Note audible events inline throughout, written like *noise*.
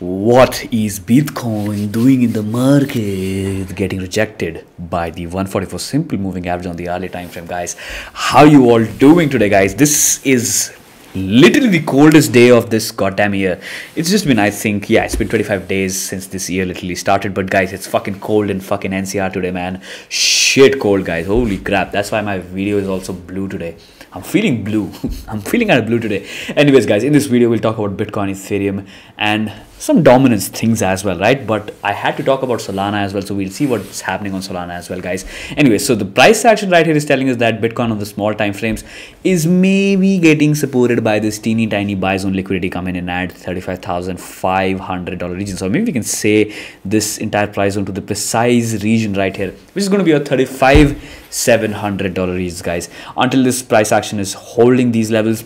What is Bitcoin doing in the market? Getting rejected by the 144 simple moving average on the early time frame, guys. How you all doing today, guys? This is literally the coldest day of this goddamn year. It's just been, I think, yeah, it's been 25 days since this year literally started. But guys, it's fucking cold in fucking NCR today, man. Shit cold, guys. Holy crap. That's why my video is also blue today. I'm feeling blue. *laughs* I'm feeling kind of blue today. Anyways, guys, in this video, we'll talk about Bitcoin, Ethereum, and some dominance things as well, right? But I had to talk about Solana as well, so we'll see what's happening on Solana as well, guys. Anyway, so the price action right here is telling us that Bitcoin on the small time frames is maybe getting supported by this teeny tiny buy zone liquidity coming in at $35,500 region. So maybe we can say this entire price zone to the precise region right here, which is going to be a 35 $700 regions, guys. Until this price action is holding these levels,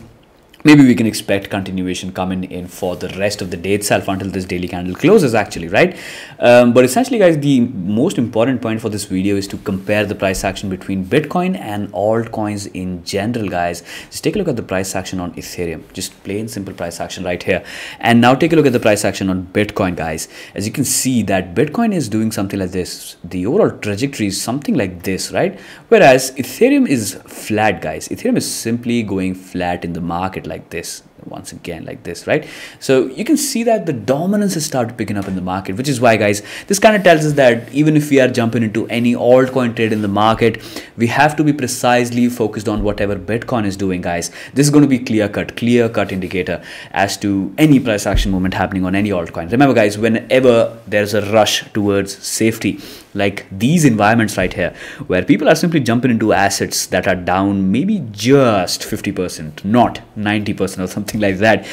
maybe we can expect continuation coming in for the rest of the day itself until this daily candle closes actually right? Um, but essentially guys the most important point for this video is to compare the price action between bitcoin and altcoins in general guys. Just take a look at the price action on ethereum. Just plain simple price action right here. And now take a look at the price action on bitcoin guys. As you can see that bitcoin is doing something like this. The overall trajectory is something like this right? Whereas ethereum is flat guys. Ethereum is simply going flat in the market like this once again like this right? So you can see that the dominance has started picking up in the market which is why guys this kind of tells us that even if we are jumping into any altcoin trade in the market we have to be precisely focused on whatever bitcoin is doing guys. This is going to be clear cut clear cut indicator as to any price action movement happening on any altcoin. Remember guys whenever there's a rush towards safety like these environments right here where people are simply jumping into assets that are down maybe just 50% not 90% or something like that.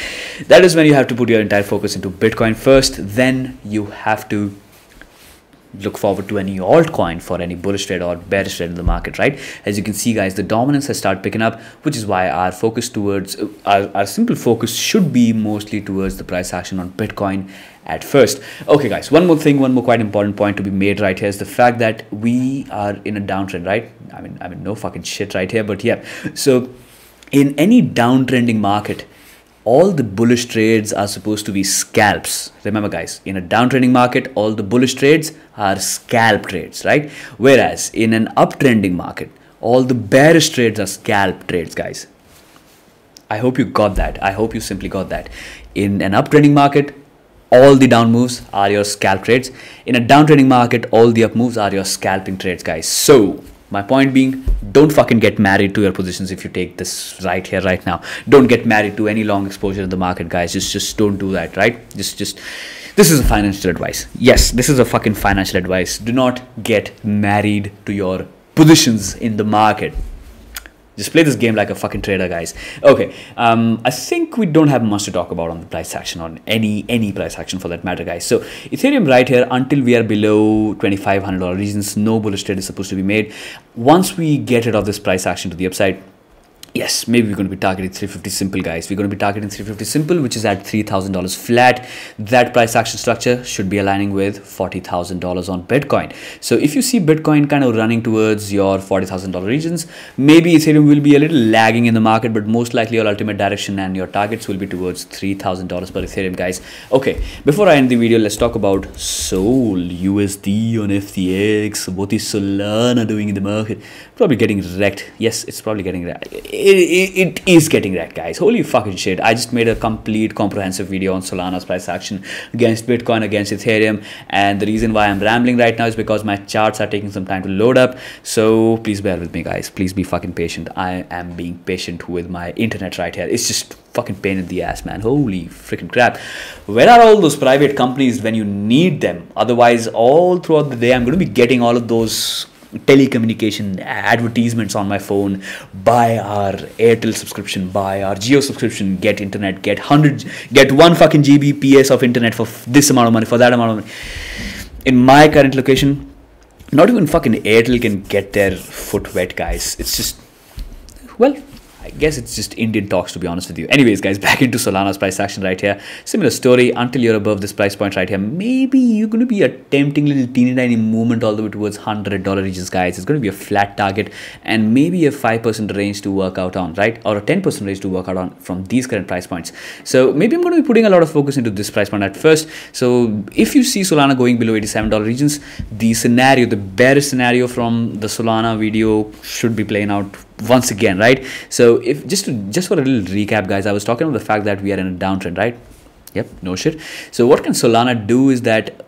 That is when you have to put your entire focus into bitcoin first then you have to look forward to any altcoin for any bullish trade or bearish trade in the market right? As you can see guys the dominance has started picking up which is why our focus towards uh, our, our simple focus should be mostly towards the price action on bitcoin at first. Okay guys one more thing one more quite important point to be made right here is the fact that we are in a downtrend right? I mean i mean no fucking shit right here but yeah. So in any downtrending market all the bullish trades are supposed to be scalps. Remember, guys, in a downtrending market, all the bullish trades are scalp trades, right? Whereas in an uptrending market, all the bearish trades are scalp trades, guys. I hope you got that. I hope you simply got that. In an uptrending market, all the down moves are your scalp trades. In a downtrending market, all the up moves are your scalping trades, guys. So my point being, don't fucking get married to your positions if you take this right here, right now. Don't get married to any long exposure in the market, guys. Just, just don't do that, right? Just, just. This is a financial advice. Yes, this is a fucking financial advice. Do not get married to your positions in the market. Just play this game like a fucking trader, guys. Okay, um, I think we don't have much to talk about on the price action, on any any price action for that matter, guys. So Ethereum right here, until we are below $2,500 regions, no bullish trade is supposed to be made. Once we get rid of this price action to the upside, yes maybe we're going to be targeting 350 simple guys. We're going to be targeting 350 simple which is at $3000 flat. That price action structure should be aligning with $40000 on bitcoin. So if you see bitcoin kind of running towards your $40000 regions maybe ethereum will be a little lagging in the market but most likely your ultimate direction and your targets will be towards $3000 per ethereum guys. Okay before i end the video let's talk about sol usd on ftx what is solana doing in the market? Probably getting wrecked. Yes it's probably getting wrecked it, it is getting that guys. Holy fucking shit. I just made a complete comprehensive video on solana's price action against bitcoin against ethereum. And the reason why i'm rambling right now is because my charts are taking some time to load up. So please bear with me guys. Please be fucking patient. I am being patient with my internet right here. It's just fucking pain in the ass man. Holy freaking crap. Where are all those private companies when you need them? Otherwise all throughout the day i'm going to be getting all of those telecommunication advertisements on my phone. Buy our airtel subscription buy our Jio subscription get internet get 100 get 1 fucking gbps of internet for this amount of money for that amount of money. In my current location not even fucking airtel can get their foot wet guys. It's just well guess it's just Indian talks to be honest with you. Anyways, guys, back into Solana's price action right here. Similar story until you're above this price point right here. Maybe you're going to be attempting little teeny tiny movement all the way towards $100 regions, guys. It's going to be a flat target and maybe a 5% range to work out on, right? Or a 10% range to work out on from these current price points. So maybe I'm going to be putting a lot of focus into this price point at first. So if you see Solana going below $87 regions, the scenario, the bearish scenario from the Solana video should be playing out once again right? So if just to just for a little recap guys i was talking about the fact that we are in a downtrend right? Yep no shit. So what can solana do is that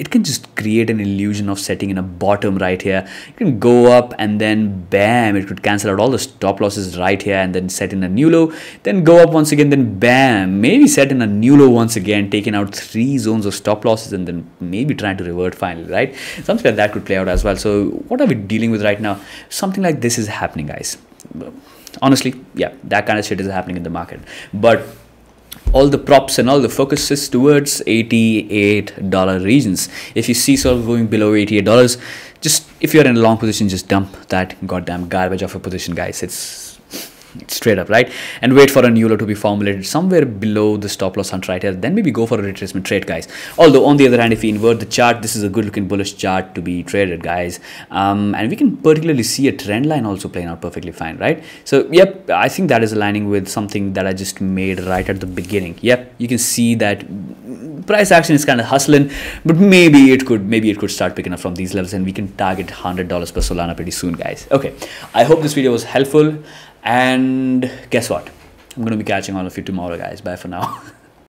it can just create an illusion of setting in a bottom right here. You can go up and then bam it could cancel out all the stop losses right here and then set in a new low. Then go up once again then bam maybe set in a new low once again taking out three zones of stop losses and then maybe trying to revert finally right? Something like that could play out as well. So what are we dealing with right now? Something like this is happening guys. Honestly yeah that kind of shit is happening in the market. But all the props and all the focus is towards $88 regions. If you see sort of going below $88, just if you're in a long position, just dump that goddamn garbage of a position, guys. It's straight up right? And wait for a new low to be formulated somewhere below the stop loss hunt right here. Then maybe go for a retracement trade guys. Although on the other hand if we invert the chart this is a good looking bullish chart to be traded guys. Um, and we can particularly see a trend line also playing out perfectly fine right? So yep i think that is aligning with something that i just made right at the beginning. Yep you can see that price action is kind of hustling but maybe it could maybe it could start picking up from these levels and we can target $100 per solana pretty soon guys. Okay i hope this video was helpful and guess what? I'm going to be catching all of you tomorrow, guys. Bye for now. *laughs*